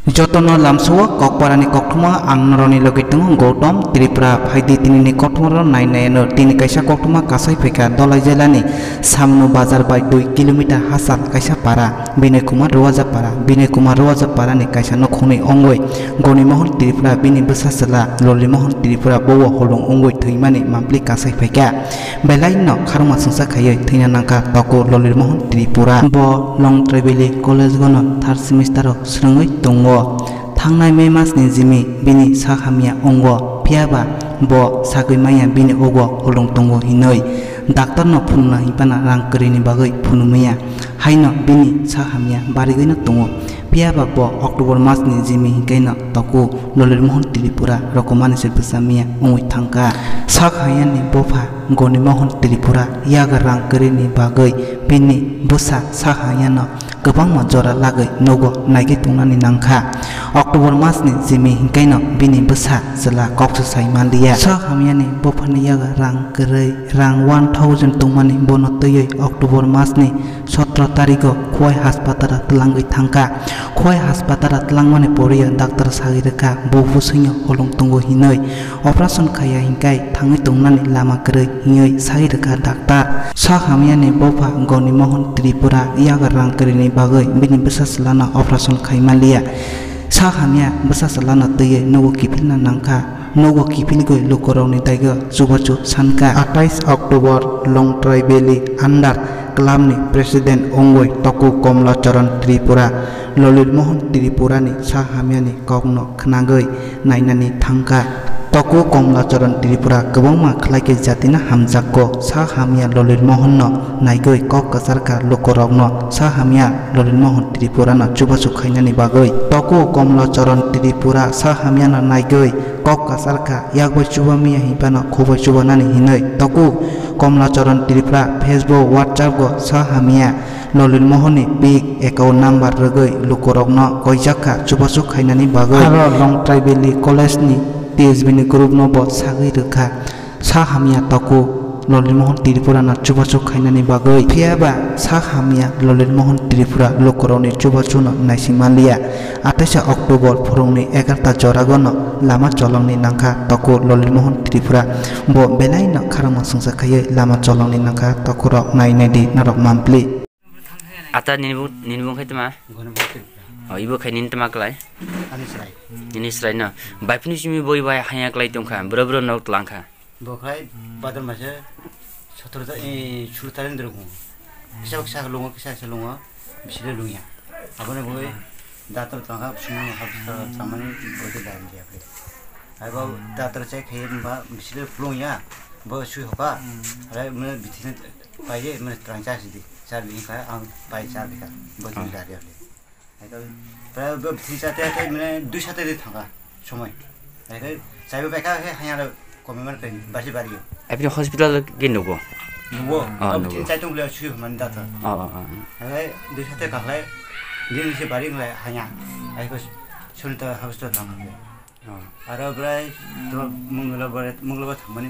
যতন লামসুয়া ককপারানি কক্টমা আংনরনি লগি দङ গৌতম ত্রিপুরা ফাইদি তিনিনি কক্টমার নাইনায়ানো তিনি কাইসা কক্টমা কাসাই ফেকা দলাই জেলানি সামনু বাজার বাই দুই কিলোমিটার হাসাত কাইসা পারা বিনয় কুমার রোয়াজা পারা বিনয় কুমার রোয়াজা পারানি কাইসা নখনি অঙ্গই গণিমোহন ত্রিপুরা বিনি বসাসলা ললিমোহন ত্রিপুরা বৌ হলং অঙ্গই থৈমানি মামপ্লি কাসাই ফেকা বেলাই ন খারমা সংসা খাইয়ে থৈনা নাঙ্কা তকো ললিমোহন ত্রিপুরা ব লং ট্রাইবেলি কলেজ গণ third ongo tangnai me mas ni jimi bini sakhamia ongo piaba bo sagui maya bini ogo holong tongo hinoi. Doctor no phunna hipana rang kri ni bagai phunumia haino bini sakhamia bari gaina tongo. Piaba bo october mas ni jimi kaina toku lolil mohon tilipura rokomani se pesamia ongui thangka. Sakhaya ni bofa goni mohon tilipura yaga rang kri ni bagai bini busa sakhaya no गोबां जरा लागै नगो नायगे तंनानि नांखा October मासनि जिमि हिंकाइनो बिनि बोसा जला कक्सु साइमालिया स हामियानि बफानियागा रां गरै रां 1000 तंमानि बन तयै अक्टोबर मासनि 17 तारिखो खय हासपाताला तलांगै थांका खय हासपाताला तलांमानि परिया डाक्टर सागिरका बफु सैनो हलं तंगो हिनै अपारेशन खाया हिंकाइ थाङै तंनानि लामा गरै हिङै सागिरका डाक्टर स हामियानि बफा गनि मोहन त्रिपुरा यागा रां गरैनि bagai bini besa selana operation khaimalia sa hamia besa selana teye nogo kipilna nangka nogo kipil goi lokoroni daiga subachu sanka 28 October long ট্রাইবেলি under ক্লাবনি president অঙ্গই তকু কমলাচরণ ত্রিপুরা ললিতমোহন ত্রিপুরানি সাহ হামিয়ানি কগ্ন খনাগৈ নাইনানি থাংকা তক কমলাচরণ ত্রিপুরা গবংমা খলাইকে জাতিনা হামজাক সা হামিয়া ললিত মোহন নাইগৈ কক কাসারকা লোকরগ্ন সা হামিয়া ললিত মোহন ত্রিপুরানা চুবাচু খাইনানি বাগৈ। তক কমলাচরণ ত্রিপুরা সা হামিয়ানা নাইগৈ কক কাসারকা ইয়াক চুবা মিয়া হিবানা খুবই চুবানানি হিনৈ। তকু কমলাচরণ ত্রিপুরা ফেসবুক হোয়াটসঅ্যাপ গো। সা হামিয়া ললিত মোহনী বিগ একাউন্ট নাম্বার রগৈ লোকরগ্ন কইজাকা চুবাচু খাইনানি বাগৈ। আর লং ট্রাইবেলি কলেজনি টিএসবিনি গ্রুপনো বদ সাগৈ রোখা सा हामिया तको ललित मोहन त्रिपुरा ना चुबा चुक खाइनानै बागै फियाबा सा हामिया ललित मोहन त्रिपुरा लकरावनि चुबा चुन नायसिमालिया आथाइसा अक्ट'बर फरंनि एगारता जरागन लामा चलंनि नांखा तको ललित मोहन त्रिपुरा ब बेलाइन खारामा संसाखायै लामा चलंनि नांखा तकराव नायनायदि नारक मामप्लि आता निनबुं निनबुं खाइतमा ibu kai nin temak lai ini serai na bai pun simi boi bai hanya klai tong kha bro bro nok lang kha bokai badal ma se sotro ta e chulu ta ndro ko kisa kisa lunga kisa kisa lunga bisile lunga abone boi दातर तो हाँ सुनो हम सामान बोलते डाल दिया फिर अब दातर चाहे खेल बा मिश्रे फ्लो या बहुत शुरू होगा अरे मैंने बिथी ने पाई मैंने ट्रांचास दी चार बिखा आम पाई चार बिखा बहुत मिला दिया फिर প্রায় বিথি চাতে মানে দুই সাথে দিয়ে থাকা সময় চাইবে বেকা হাইয়া কমে মানে বাড়ি বাড়ি apni hospital ge nugo nugo Ah, अब nugo. चाहिँ तुमले छु मन दात oh oh oh है दुई साथै काखलाई दिन से बारी मलाई हाया आइको सुन त हवस्त थाम oh आरो ब्राय त मंगलबार मंगलबार थामनि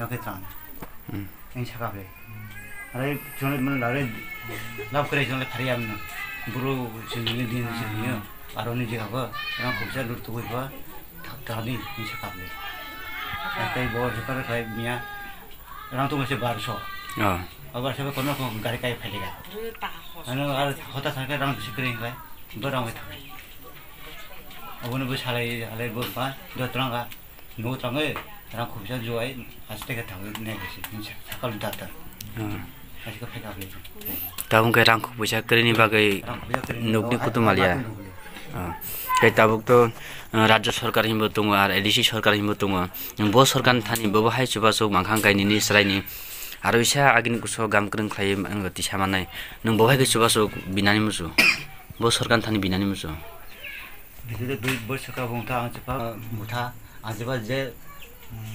पाकिस्तान ऐसा काफे अरे जोने मन लड़े लाभ करे जोने फरिया मन बुरो जिंदगी दिन जिंदगी आरोनी जगह पर यहाँ खूब सा लुट तो हुई पर धानी ऐसा काफे ऐसे बहुत जगह रखाए मियाँ यहाँ तो मुझे बारिश हो अब बारिश में कौन कौन गाड़ी का ही फैलेगा अन्य अरे होता था कि रंग शिकरेंगे दो रंग में था अब उन्हें बुझाले हाले बुझा दो तरंगा नौ तरंगे रहा खुबसूरत जो है आज तक था नहीं किसी सकल दादा आज का फेका भी था तब के रंग खुबसूरत करनी बागे नौकरी कुतुम आलिया कई तबुक तो राज्य सरकार ही बतूंगा और एडीसी सरकार ही बतूंगा बहुत सरकार था नहीं बहुत है चुपचाप सो मांगांग का निन्नी सराय नहीं आरो इसे आगे निकुसो गांव करन खाई मंग तीसरा माना है नंग बहुत है कि चुपचाप सो बिना नहीं मुझे बहुत सरकार था नहीं बिना नहीं मुझे बिल्कुल बहुत सरकार बोलता आज पर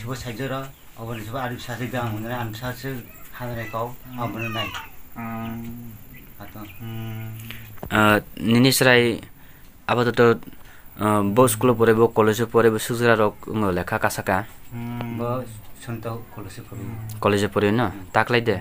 சுப சஜரா अब சுப அடி சாசி தான் हुँदैन साथ सासु खाना खाऊ हाम्रो नाइ निनिसराय आबादत बो स्कुल परे बो कलेज परे बो सुजरा रक लेखा कासाका बो सन्त कलेज परे कलेज परे न ताकलाई दे